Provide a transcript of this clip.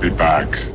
be back.